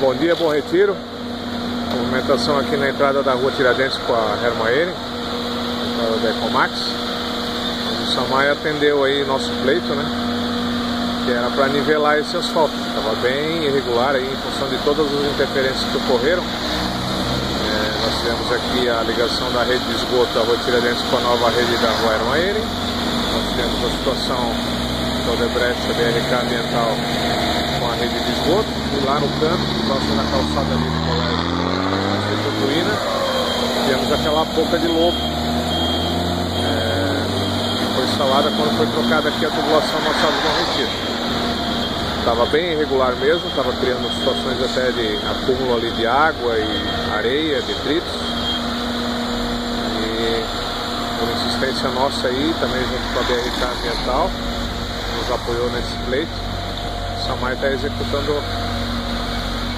Bom dia, bom retiro. Movimentação aqui na entrada da rua Tiradentes com a Hermaene, entrada da Ecomax. O Samai atendeu aí nosso pleito, né? Que era para nivelar esse asfalto. Estava bem irregular aí em função de todas as interferências que ocorreram. É, nós tivemos aqui a ligação da rede de esgoto da rua Tiradentes com a nova rede da rua Hermaene. Nós tivemos a situação do Odebrecht, a BRK ambiental rede de esgoto e lá no canto, próximo da calçada ali do colégio Tutuína, temos aquela boca de lobo é, que foi instalada quando foi trocada aqui a tubulação Açado Bom Retiro. Estava bem irregular mesmo, estava criando situações até de acúmulo ali de água e areia, detritos. E por insistência nossa aí, também junto com a BRK Ambiental, nos apoiou nesse pleito Samai está executando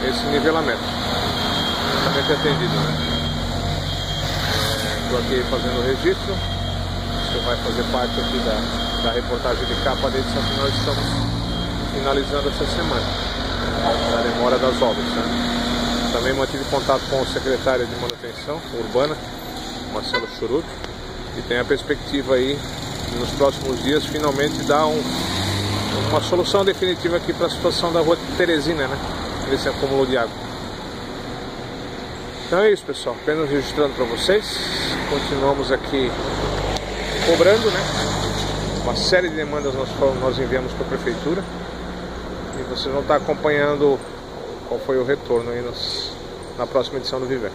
esse nivelamento. Totalmente atendido, né? Estou é, aqui fazendo o registro. Você vai fazer parte aqui da, da reportagem de capa da edição que nós estamos finalizando essa semana. Da demora das obras, né? Também mantive contato com o secretário de manutenção urbana, Marcelo Churuto, e tem a perspectiva aí nos próximos dias finalmente dar um uma solução definitiva aqui para a situação da rua Teresina, né? Esse acúmulo de água. Então é isso, pessoal. Apenas registrando para vocês. Continuamos aqui cobrando, né? Uma série de demandas nós, nós enviamos para a prefeitura. E vocês vão estar acompanhando qual foi o retorno aí nos, na próxima edição do Viver.